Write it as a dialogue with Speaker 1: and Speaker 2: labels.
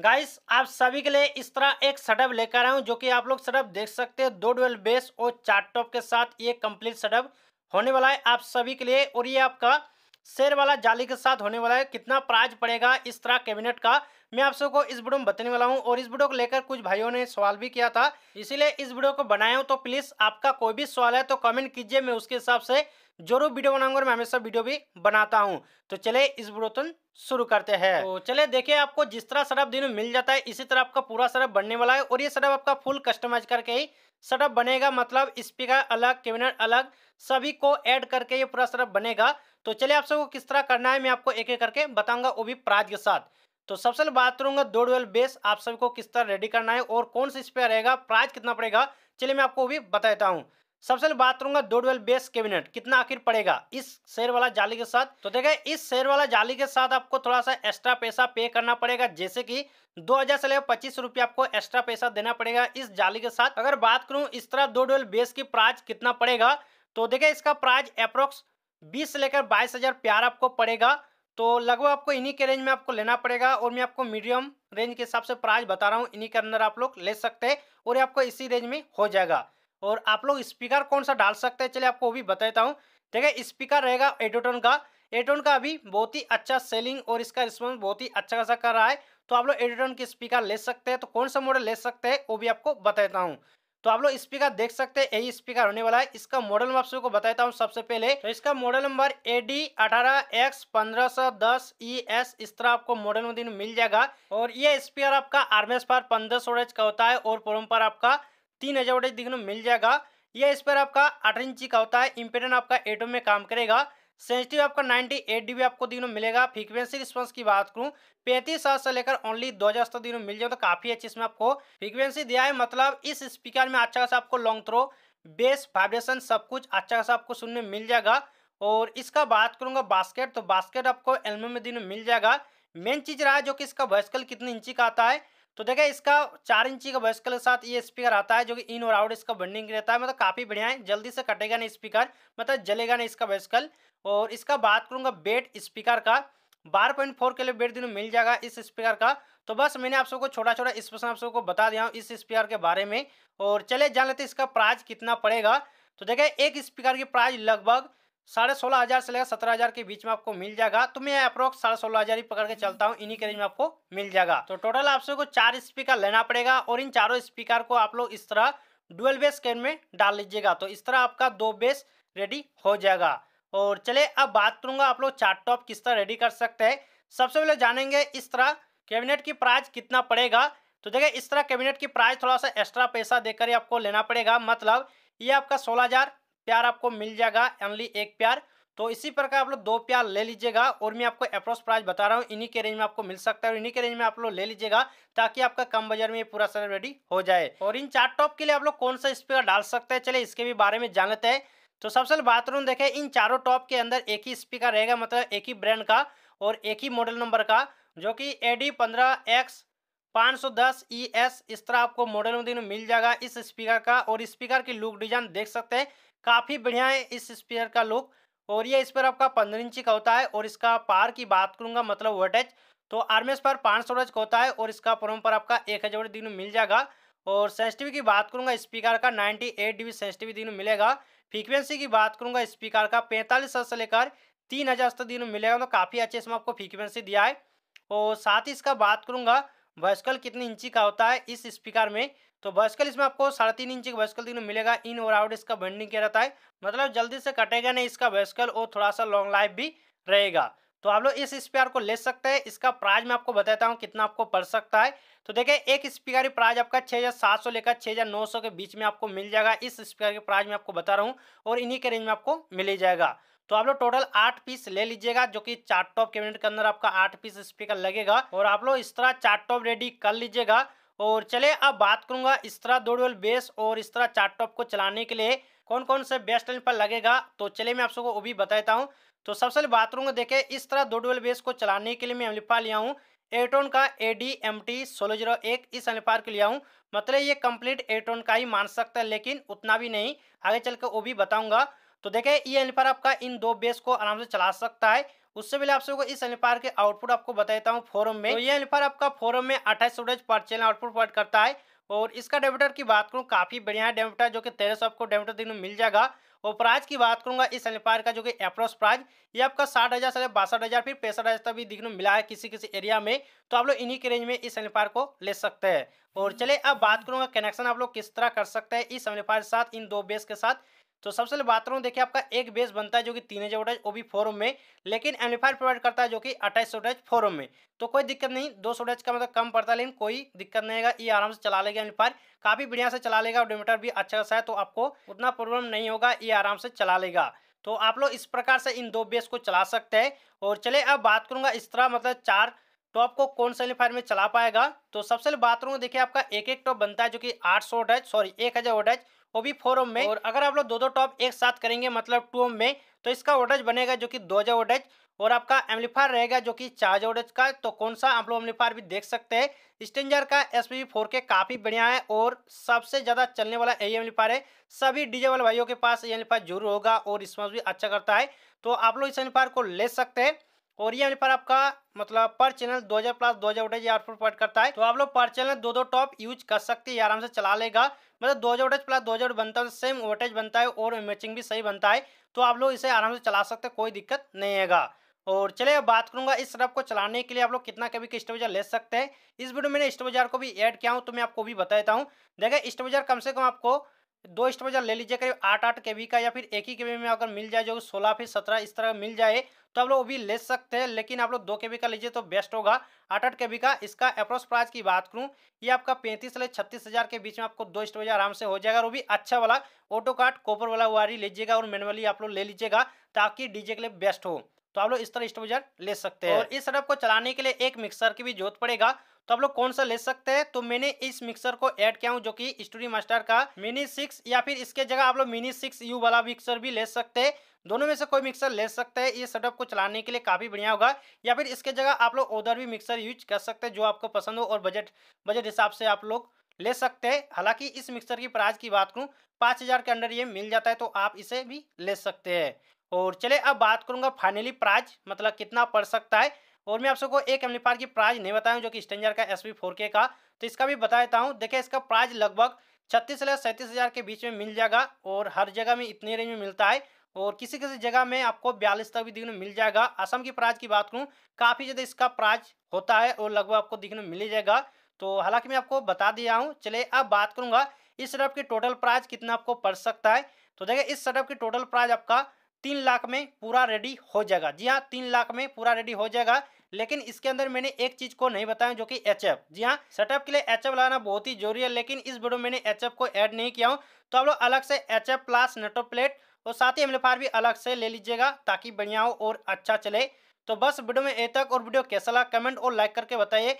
Speaker 1: Guys आप सभी के लिए इस तरह एक सडब लेकर आया हूँ, जो कि आप लोग सडब देख सकते हैं, दो डुअल बेस और चार टॉप के साथ ये कंप्लीट सडब होने वाला है आप सभी के लिए, और ये आपका शेर वाला जाली के साथ होने वाला है। कितना प्राइज पड़ेगा इस तरह कैबिनेट का? मैं आप सबको इस वीडियो में बताने वाला हूँ और इस वीडियो को लेकर कुछ भाइयों ने सवाल भी किया था इसीलिए इस वीडियो को बनाया हूँ तो प्लीज़ आपका कोई भी सवाल है तो कमेंट कीजिए मैं उसके हिसाब से ज़रूर वीडियो बनाऊँगा और मैं हमेशा वीडियो भी बनाता हूँ। तो चले इस वीडियो तो शुरू करते हैं। तो चले देखिए आपको जिस तरह सटअप दिन में मिल जाता है इसी तरह आपका पूरा सटअप बनने वाला है और ये सटअप आपका फुल कस्टमाइज करके ही सटअप बनेगा मतलब स्पीकर अलग कैबिनेट अलग सभी को ऐड करके ये पूरा सटअप बनेगा। तो चलिए आप सबको किस तरह करना है मैं आपको एक एक करके बताऊँगा वो भी प्राइज के साथ। तो सबसे पहले बात करूँगा दो डुअल बेस आप सबको किस तरह रेडी करना है और कौन सा स्पेयर रहेगा प्राइस कितना पड़ेगा, चलिए मैं आपको भी बता देता हूँ। सबसे पहले बात करूँगा दो डुअल बेस कैबिनेट कितना आखिर पड़ेगा इस शेयर वाला जाली के साथ। तो देखिए, इस शेयर वाला जाली के साथ आपको थोड़ा सा एक्स्ट्रा पैसा पे करना पड़ेगा, जैसे कि 2000 से लेकर पच्चीस रुपये आपको एक्स्ट्रा पैसा देना पड़ेगा इस जाली के साथ। अगर बात करूँ इस तरह दो डुअल बेस की प्राइस कितना पड़ेगा तो देखिए इसका प्राइस अप्रोक्स बीस से लेकर बाईस हज़ार प्यार आपको पड़ेगा। तो लगभग आपको इन्हीं के रेंज में आपको लेना पड़ेगा और मैं आपको मीडियम रेंज के हिसाब से प्राइस बता रहा हूँ, इन्हीं के अंदर आप लोग ले सकते हैं और ये आपको इसी रेंज में हो जाएगा। और आप लोग स्पीकर कौन सा डाल सकते हैं, चलिए आपको वो भी बताता हूँ। देखिए स्पीकर रहेगा एडोटोन का। एडोटोन का अभी बहुत ही अच्छा सेलिंग और इसका रिस्पॉन्स बहुत ही अच्छा खासा कर रहा है। तो आप लोग एडोटोन की स्पीकर ले सकते हैं तो कौन सा मॉडल ले सकते हैं, वो भी आपको बताता हूँ। तो आप लोग स्पीकर देख सकते हैं, यही स्पीकर होने वाला है। इसका मॉडल मैं आप सबको बताता हूँ सबसे पहले। तो इसका मॉडल नंबर ए डी अठारह एक्स पंद्रह सौ दस ई एस इस तरह आपको मॉडल में दिन मिल जाएगा। और ये स्पीकर आपका आरमेस पर पंद्रह सोरेज का होता है और पोरम पर आपका तीन हज़ार दिखने मिल जाएगा। यह स्पीकर आपका आठ इंची का होता है इम्पेडेंट आपका एटो में काम करेगा। सेंसिटिव आपका 98 एट डीबी आपको दिनों मिलेगा। फ्रीक्वेंसी रिस्पांस की बात करूँ, पैंतीस सात से लेकर ओनली दो हज़ार तक दिनों मिल जाए तो काफ़ी अच्छी इसमें आपको फ्रीक्वेंसी दिया है। मतलब इस स्पीकर में अच्छा खासा आपको लॉन्ग थ्रो बेस वाइब्रेशन सब कुछ अच्छा खासा आपको सुनने मिल जाएगा। और इसका बात करूँगा बास्केट तो बास्केट आपको एल्बम में दिनों मिल जाएगा। मेन चीज़ रहा जो कि इसका वर्सकल कितने इंची का आता है तो देखिए, इसका चार इंची का वर्सकल के साथ ये स्पीकर आता है जो कि इन और आउट इसका बंडिंग रहता है। मतलब काफ़ी बढ़िया है, जल्दी से कटेगा नहीं स्पीकर मतलब जलेगा नहीं इसका वर्सकल और इसका बात करूँगा बेट स्पीकर का, बारह पॉइंट फोर के लिए बेट दिनों मिल जाएगा इस स्पीकर का। तो बस मैंने आप सबको छोटा छोटा स्पेशल आप सबको बता दिया हूँ इस स्पीकर के बारे में। और चले जान लेते इसका प्राइस कितना पड़ेगा। तो देखिए, एक स्पीकर की प्राइज लगभग साढ़े सोलह हज़ार से लेकर सत्रह हज़ार के बीच में आपको मिल जाएगा। तो मैं अप्रोक्स साढ़े सोलह हज़ार ही पकड़ के चलता हूँ। इन्हीं के रेंज में आपको मिल जाएगा। तो टोटल आप सबको चार स्पीकर लेना पड़ेगा और इन चारों स्पीकर को आप लोग इस तरह डुअल बेस कैन में डाल लीजिएगा। तो इस तरह आपका दो बेस रेडी हो जाएगा। और चले अब बात करूँगा आप लोग चार टॉप किस तरह रेडी कर सकते हैं। सबसे पहले जानेंगे इस तरह कैबिनेट की प्राइस कितना पड़ेगा। तो देखिए इस तरह कैबिनेट की प्राइस थोड़ा सा एक्स्ट्रा पैसा देकर ही आपको लेना पड़ेगा। मतलब ये आपका सोलह हज़ार प्यार आपको मिल जाएगा ओनली एक प्यार। तो इसी प्रकार आप लोग दो प्यार ले लीजिएगा और मैं आपको अप्रोच प्राइस बता रहा हूँ। इन्हीं के रेंज में आपको मिल सकता है और इन्हीं के रेंज में आप लोग ले लीजिएगा ताकि आपका कम बजट में ये पूरा सर रेडी हो जाए। और इन चार टॉप के लिए आप लोग कौन सा स्पीकर डाल सकते हैं? चले इसके भी बारे में जान लेते हैं। तो सबसे पहले बाथरूम देखें इन चारों टॉप के अंदर एक ही स्पीकर रहेगा मतलब एक ही ब्रांड का और एक ही मॉडल नंबर का, जो कि ए डी पंद्रह एक्स पाँच सौ दस ई एस इस तरह आपको मॉडल में मिल जाएगा इस स्पीकर का और स्पीकर की लुक डिज़ाइन देख सकते हैं। काफ़ी बढ़िया है इस स्पीकर का लुक और ये इस पर आपका पंद्रह इंची का होता है और इसका पार की बात करूँगा मतलब वोटेज तो आरमेस पर पाँच सौ का होता है और इसका प्रोम पर आपका एक हज़ार दिन मिल जाएगा। और सेंसिटिव की बात करूँगा स्पीकर का नाइन्टी एट डी सेंसिटिव दिन मिलेगा। फ्रीक्वेंसी की बात करूँगा स्पीकर का पैंतालीस से लेकर तीन हज़ार दिन मिलेगा तो काफ़ी अच्छे इसमें आपको फ्रीक्वेंसी दिया है। और साथ ही इसका बात करूँगा वर्सकल कितनी इंची का होता है इस स्पीकर में? तो वर्सकल इसमें आपको साढ़े तीन इंची का वर्सकल तीनों मिलेगा। इन और आउट इसका बेंडिंग किया रहता है। मतलब जल्दी से कटेगा नहीं इसका वर्सकल और थोड़ा सा लॉन्ग लाइफ भी रहेगा। तो आप लोग इस स्पीकर को ले सकते हैं। इसका प्राइस मैं आपको बताता हूँ कितना आपको पड़ सकता है। तो देखिए, एक स्पीकर की प्राइस आपका छः हज़ार सात सौ लेकर छः हज़ार नौ सौ के बीच में आपको मिल जाएगा। इस स्पीकर के प्राइस में आपको बता रहा हूँ और इन्हीं के रेंज में आपको मिल जाएगा। तो आप लोग टोटल आठ पीस ले लीजिएगा, जो कि चार टॉप कैबिनेट के अंदर आपका आठ पीस स्पीकर लगेगा। और आप लोग इस तरह चार टॉप रेडी कर लीजिएगा। और चले अब बात करूँगा इस तरह दो डोल बेस और इस तरह चार टॉप को चलाने के लिए कौन कौन से बेस्ट पर लगेगा। तो चले मैं आप सबको वो भी बताता हूँ। तो सबसे बात करूँगा देखे इस तरह दो डोल बेस को चलाने के लिए मैं अमलिपा लिया हूँ। एटोन का ए डी एम टी सोलह ज़ीरो एक इस अनुपार के लिया हूँ। मतलब ये कंप्लीट एटोन का ही मान सकता है, लेकिन उतना भी नहीं। आगे चल के वो भी बताऊँगा। तो देखिए ये अनुपार आपका इन दो बेस को आराम से चला सकता है। उससे पहले आप सबको इस एम्पलीफायर के आउटपुट आपको बताता हूँ फोरम में। तो ये एम्पलीफायर आपका फोरम में अट्ठाईस वोल्टेज पर चैनल आउटपुट प्रोवाइड करता है और इसका डेबिटर की बात करूँ काफ़ी बढ़िया है डेबिटर जो कि तेरह सौ आपको डेबिटर देखने मिल जाएगा। और प्राइस की बात करूँगा इस एम्पलीफायर का जो कि अप्रोच प्राइस ये आपका साठ हज़ार से बासठ हज़ार फिर पैंसठ हज़ार तक भी दिखने मिला है किसी किसी एरिया में। तो आप लोग इन्हीं के रेंज में इस एम्पलीफायर को ले सकते हैं। और चले अब बात करूँगा कनेक्शन आप लोग किस तरह कर सकते हैं इस एम्पलीफायर के साथ इन दो बेस के साथ। तो सबसे पहले बात करूँ, देखिए आपका एक बेस बनता है जो कि तीन हज़ार वोल्टेज वो भी फोरम में, लेकिन एम्पलीफायर प्रोवाइड करता है जो कि अट्ठाईस वोल्टेज फोरम में। तो कोई दिक्कत नहीं, दो वोल्टेज का मतलब कम पड़ता है, लेकिन कोई दिक्कत नहीं है ये आराम से चला लेगा एम्पलीफायर काफ़ी बढ़िया से चला लेगा और भी अच्छा खासा है तो आपको उतना प्रॉब्लम नहीं होगा, ये आराम से चला लेगा। तो आप लोग इस प्रकार से इन दो बेस को चला सकते हैं, और चले अब बात करूँगा इस तरह मतलब चार टॉप को कौन सा एम्पलीफायर में चला पाएगा। तो सबसे पहले बात करूँगा, देखिए आपका एक एक टॉप बनता है जो कि आठ सौ सॉरी एक हज़ार वो भी फोर ओम में। और अगर आप लोग दो दो टॉप एक साथ करेंगे मतलब टू ओम में तो इसका वोल्टेज बनेगा जो कि दो हज़ार वोल्टेज और आपका एम्पलीफायर रहेगा जो कि चार हज़ार वोल्टेज का। तो कौन सा आप लोग एम्पलीफायर भी देख सकते हैं? स्टेंजर का एस पी फोर के काफ़ी बढ़िया है और सबसे ज़्यादा चलने वाला यही एम्पलीफायर है। सभी डीजे वाले भाइयों के पास ये एम्पलीफायर ज़रूर होगा और रिस्पॉन्स भी अच्छा करता है। तो आप लोग इस एम्पलीफायर को ले सकते हैं। और ये पर आपका मतलब पर channel 2000 plus 2000 voltage output provide करता है। तो आप लोग पर चैनल दो दो टॉप यूज़ कर सकते हैं आराम से चला लेगा। मतलब 2000 वोल्टेज प्लस 2000 बनता है, सेम वोल्टेज बनता है और मैचिंग भी सही बनता है। तो आप लोग इसे आराम से चला सकते कोई दिक्कत नहीं है और चलिए अब बात करूँगा इस सरफ को चलाने के लिए आप लोग कितना कभी के स्टोबेजर ले सकते हैं। इस वीडियो में मैंने स्टोबेजर को भी ऐड किया हूँ तो मैं आपको भी बताता हूँ। देखिए स्टोबेजर कम से कम आपको दो स्टोबेजर ले लीजिए, करीब आठ आठ के का या फिर एक ही के में अगर मिल जाए, जो सोलह फिर सत्रह इस तरह मिल जाए तो आप लोग भी ले सकते हैं। लेकिन आप लोग दो के का लीजिए तो बेस्ट होगा। आठ आठ के का, इसका अप्रोच प्राइस की बात करूँ, ये आपका पैंतीस से छत्तीस हज़ार के बीच में आपको दो स्टोरेज आराम से हो जाएगा वो भी अच्छा वाला, ऑटो कार्ड कॉपर वाला वारी लीजिएगा और मैनुअली आप लोग ले लीजिएगा, ताकि डीजे के लिए बेस्ट हो। तो आप लोग इस तरह स्टोरेजर ले सकते हैं। और इस सेटअप को चलाने के लिए एक मिक्सर की भी ज़रूरत पड़ेगा। तो आप लोग कौन सा ले सकते हैं? तो मैंने इस मिक्सर को ऐड किया हूँ जो कि स्टूडियो मास्टर का मिनी सिक्स या फिर इसके जगह आप लोग मिनी सिक्स यू वाला मिक्सर भी ले सकते हैं। दोनों में से कोई मिक्सर ले सकते हैं। ये सेटअप को चलाने के लिए काफ़ी बढ़िया होगा। या फिर इसके जगह आप लोग उधर भी मिक्सर यूज़ कर सकते हैं जो आपको पसंद हो और बजट बजट हिसाब से आप लोग ले सकते हैं। हालाँकि इस मिक्सर की प्राइस की बात करूँ पाँच हज़ार के अंडर ये मिल जाता है तो आप इसे भी ले सकते हैं। और चले, अब बात करूँगा फाइनली प्राइज मतलब कितना पड़ सकता है। और मैं आप सबको एक एम्पलीफायर की प्राइज नहीं बताऊँ जो कि स्टेंजर का एस का तो इसका भी बता देता हूँ। देखिए, इसका प्राइज लगभग छत्तीस से सैंतीस हज़ार के बीच में मिल जाएगा और हर जगह में इतने रेंज में मिलता है। और किसी किसी जगह में आपको बयालीस तक भी दिखने मिल जाएगा। असम की प्राइज की बात करूँ, काफ़ी ज़्यादा इसका प्राइज होता है और लगभग आपको दिखने मिल जाएगा। तो हालाँकि मैं आपको बता दिया हूँ, चले, अब बात करूँगा इस सेटअप की टोटल प्राइज कितना आपको पड़ सकता है। तो देखिए, इस सेटअप की टोटल प्राइज आपका तीन लाख में पूरा रेडी हो जाएगा। जी हाँ तीन लाख में पूरा रेडी हो जाएगा, लेकिन इसके अंदर मैंने एक चीज़ को नहीं बताया जो कि एच जी हाँ सेटअप के लिए एच लगाना बहुत ही ज़रूरी है, लेकिन इस वीडियो में मैंने एच एफ़ को ऐड नहीं किया हूँ। तो आप लोग अलग से एच एफ़ प्लस नेटो प्लेट और साथ ही एम्पलीफायर भी अलग से ले लीजिएगा ताकि बढ़िया हो और अच्छा चले। तो बस वीडियो में ए तक और वीडियो कैसा लगा कमेंट और लाइक करके बताइए।